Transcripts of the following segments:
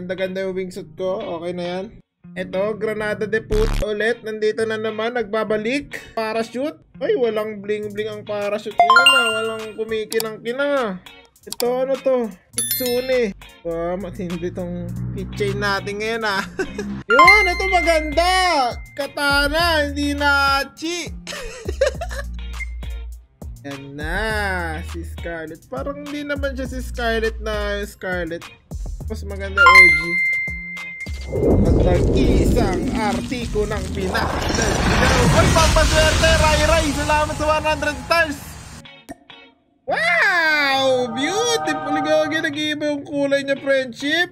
Ganda-ganda yung wingsuit ko. Okay na yan. Ito, Granada de Put ulit. Nandito na naman, nagbabalik. Parachute. Ay, walang bling-bling ang parachute niya na. Walang kumikinang-kina. Ito, ano to? Kitsune. Wow, matindi tong keychain natin ngayon ah. Yun, ito maganda. Katana, hindi na chi. Yan na, si Scarlett. Parang hindi naman siya si Scarlett na Scarlett. Mas maganda OG. At nag-isang artiko ng Pinas. Oy, pampaswerte, Rai Rai. Salamat sa 100 stars. Wow! Beautiful gagi. Nag-iiba yung kulay niya, friendship.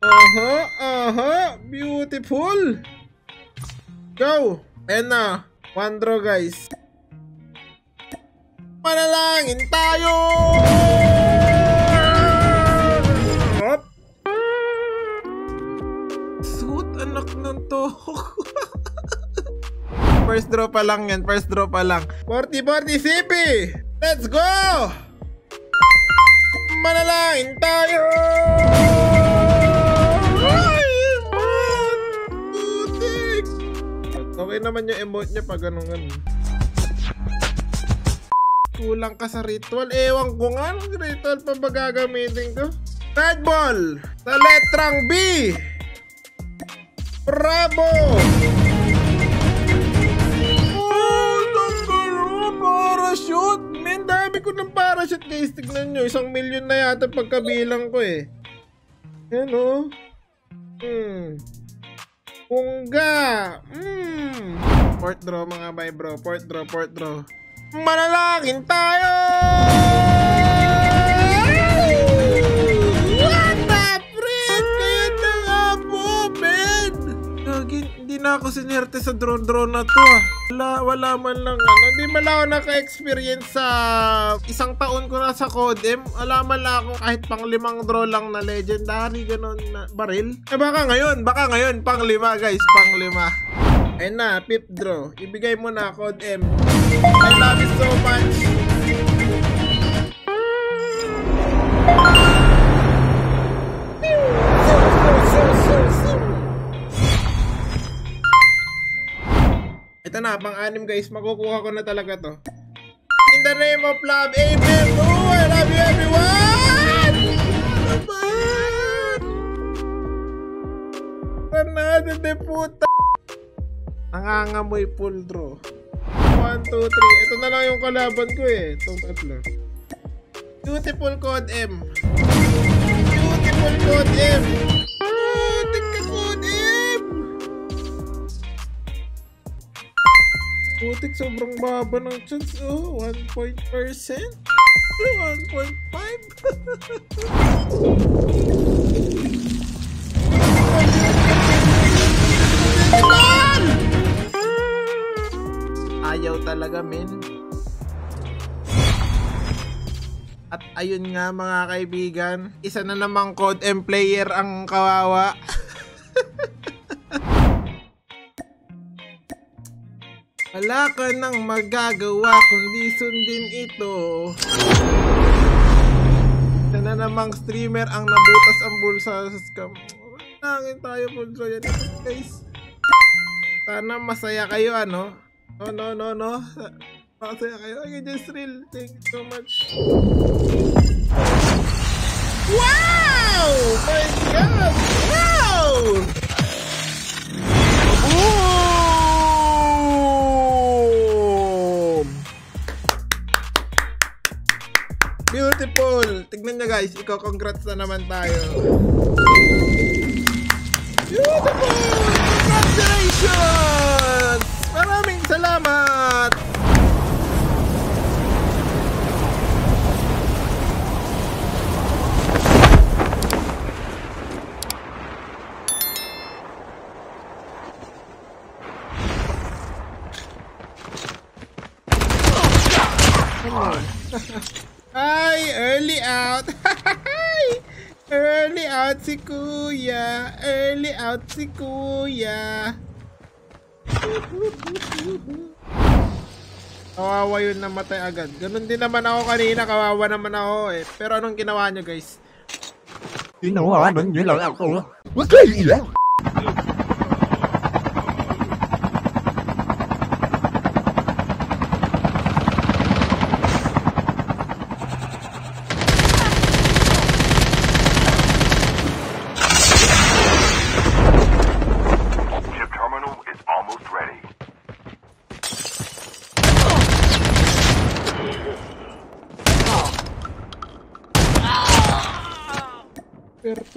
Aha, aha. Beautiful. Go. Ayan na. One draw, guys. Manalangin tayo! Anak ng to. first draw pa lang yan. First draw pa lang. 40-40 CP! Let's go! Manalangin tayo! Okay naman yung emote niya pag ganun ganun. Kulang ka sa ritual. Ewan ko nga anong ritual pa ba gagamitin ko. Red ball! Sa letrang B! Bravo! Oh, parachute! Men, dami ko ng parachute guys. Tignan nyo, isang milyon na yata pagkabilang ko eh. Yan o. Hmm. Pungga! Hmm. Port draw mga bay bro. Port draw, port draw. Manalangin tayo! Na ako sinerte sa drone-drone na to ah. Wala, wala man lang ano. Hindi man ako naka-experience sa isang taon ko na sa Codem. Wala man lang ako kahit pang limang draw lang na legendary ganun na baril. Eh baka ngayon, baka ngayon pang lima guys, pang lima. Ayun na, fifth draw. Ibigay mo na, code M. I love you so much. Ito na, pang-anim guys. Makukuha ko na talaga to. In the name of love, amen. Oh, I love you everyone! Panada de puta. Nangangamoy full draw. 1, 2, 3. Ito na lang yung kalaban ko eh. Itong tatlo. Beautiful code M. Beautiful code M. Putik, sobrang baba ng chance. Oh, 1 point percent. 1.5. Ayaw talaga, men. At ayun nga mga kaibigan, isa na namang code M player ang kawawa. Wala ka nang magagawa kundi sundin ito. Isa na namang streamer ang nabutas ang bulsa sa scam. Nangin tayo bulsa yan guys. Sana masaya kayo ano. No, no, no, no. Masaya kayo. I just real. Thank you so much. Wow! My God! Wow! Beautiful! Tignan nyo guys, iko-congrats na naman tayo. Beautiful! Congratulations! Maraming salamat! Ay, early out. Early out si Kuya. Early out si Kuya. Kawawa yun namatay agad. Ganun din naman ako kanina, kawawa naman ako eh. Pero anong ginawa nyo guys? Ginawa nun yun lang ako. Wag kayo ilang.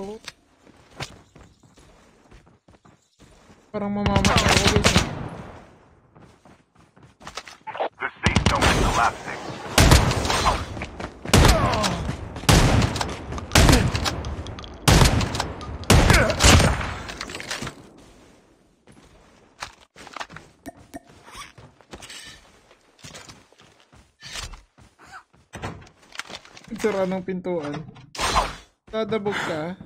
To. Parang mamamatay ako guys. eh. The safe zone is collapsing. Sira ng pintuan. Dadabog ka.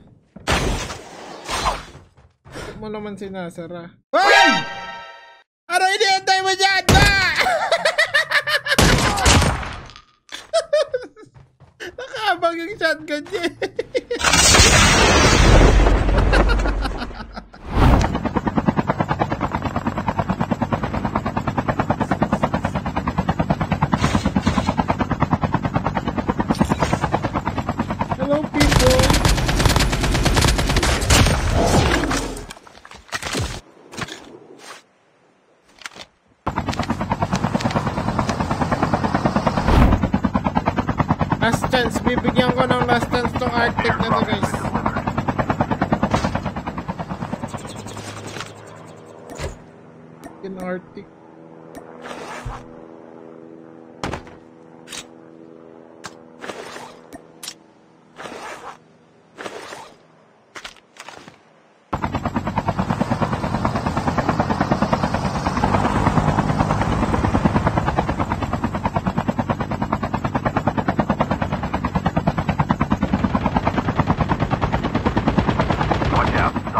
Ba't mo naman sinasara? Hoy! Ano iniintay mo dyan? Nakaabang yung shotgun niya. Arctic na to guys. In Arctic.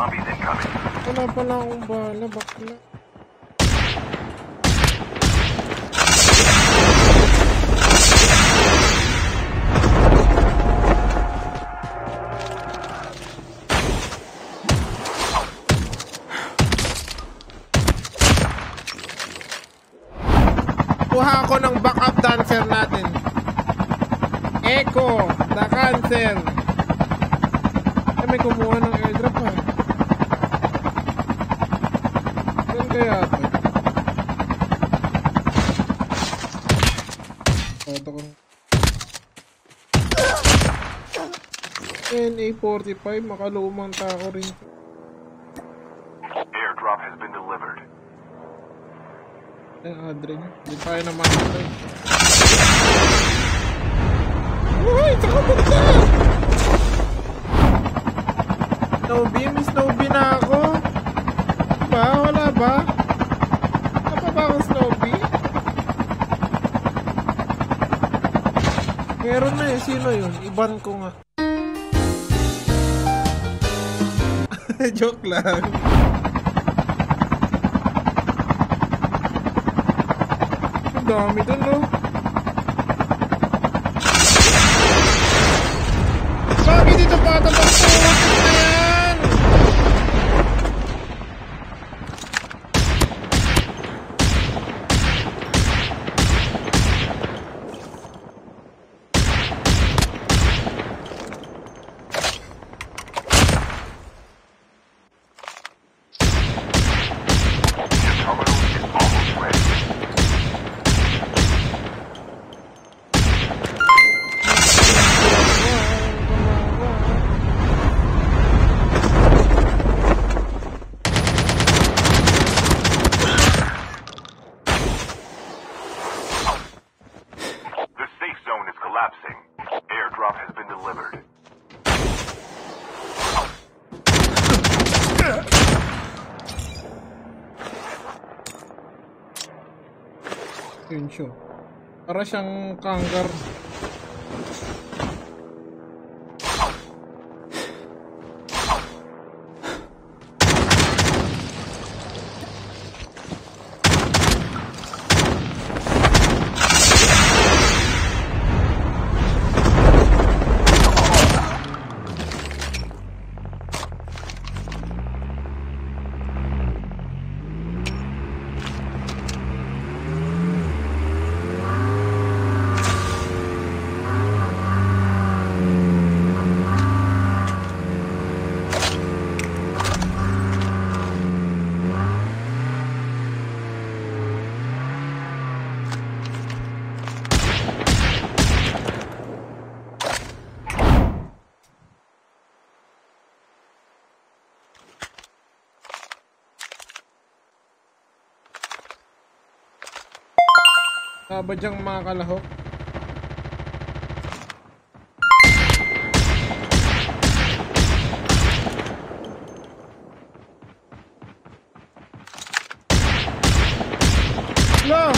Zombies incoming. Wala pala akong bala, bakla. Kuha ako ng backup dancer natin. Echo, the cancer. Ay, may kumuha ng airdrop ha. Saan kaya ito? Ito ko. NA45, makalumang tao rin. Airdrop has been delivered. Ay, Adrian. Hindi tayo na makakay. Uy! Saka punta! Snowbee? May Snowbee na ako. Ba? Wala ba? Pa ba akong Snowbee? Meron na eh. Sino yun? Iban ko nga. Joke lang. Ang dami dun, no? Bakit dito pa ata magputik na yan? Chip terminal is almost ready. The safe zone is collapsing. Airdrop has been delivered. Siya. Para siyang kangar. Taba diyang mga kalahok. Lo!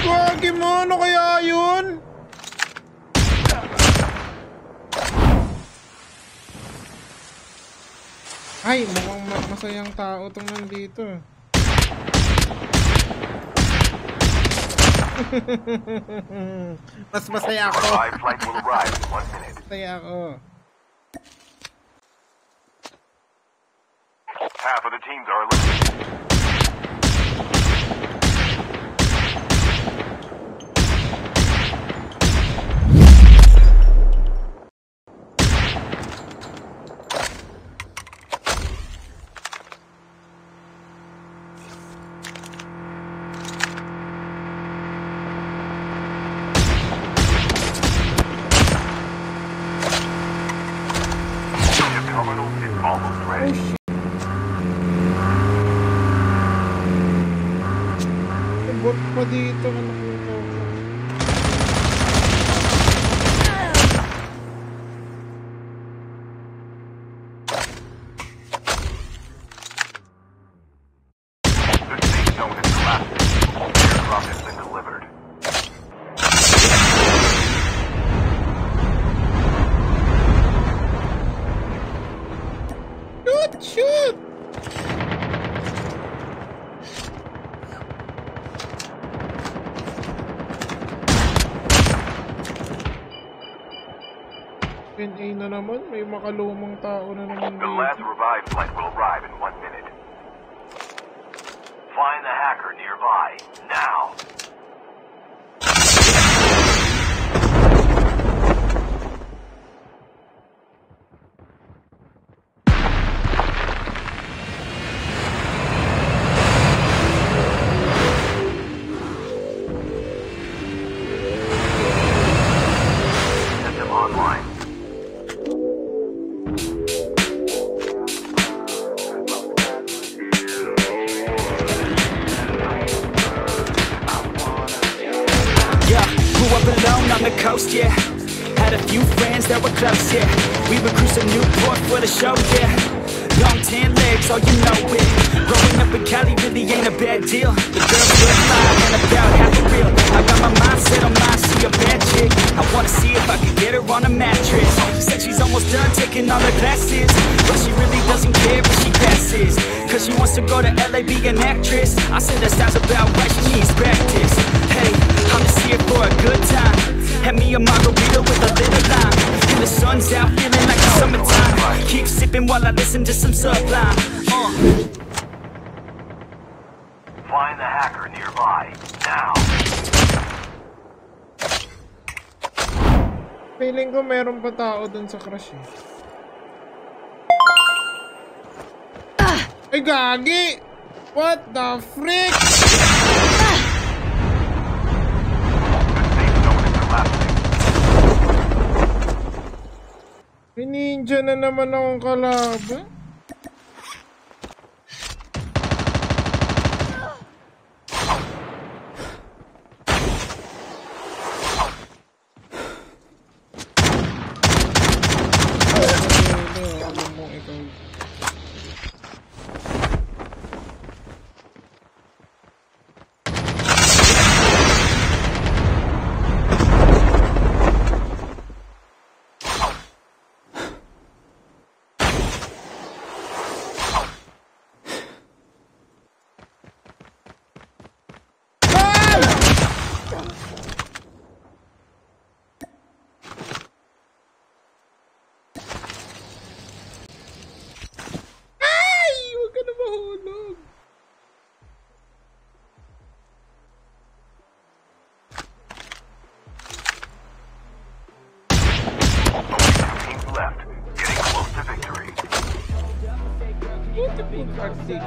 Gagi mo, ano kaya yun? Ay, mukhang ma- masayang tao tong nandito. Mas masaya ako. Masaya ako. Half of the teams are eliminated. Dito. Ano ko ito? The safe zone is collapsing. Airdrop has been delivered. Shoot! Shoot! NA na naman, may makalumang tao na naman dito. Coast, yeah. Had a few friends that were close, yeah. We cruise to Newport for the show, yeah. Long tan legs, oh you know it. Growing up in Cali really ain't a bad deal. The girls look fine and about half real. I got my mindset on mine, see a bad chick. I wanna see if I can get her on a mattress. Said she's almost done taking all her classes, but she really doesn't care if she passes. Cause she wants to go to LA, be an actress. I said that sounds about right, she needs practice. Hey, I'm just here for a good time. Had me a margarita with a little lime. And the sun's out, feeling like the summertime. Keep sipping while I listen to some sublime. Uh. Find the hacker nearby, now. Feeling ko meron pa tao dun sa crush eh. Ay, gagi! What the frick? Ninja na naman akong kalaban. Left, getting close to victory. Beautiful tactic.